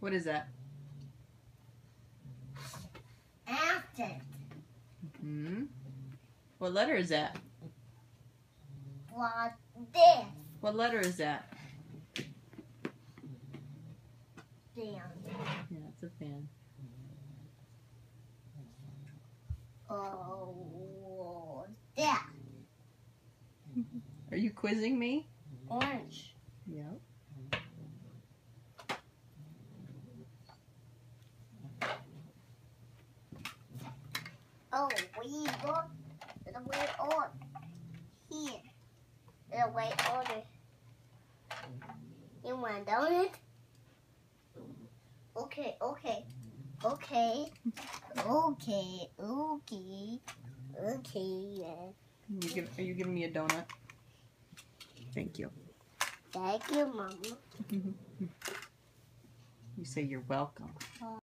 What is that? Acid. Hmm. What letter is that? What this? What letter is that? Fan. Yeah, it's a fan. Oh, that. Are you quizzing me? Orange. Oh, we look the way on here. The way it. You want a donut? Okay, okay, okay, okay, okay, okay. You give, are you giving me a donut? Thank you. Thank you, Mama. You say you're welcome.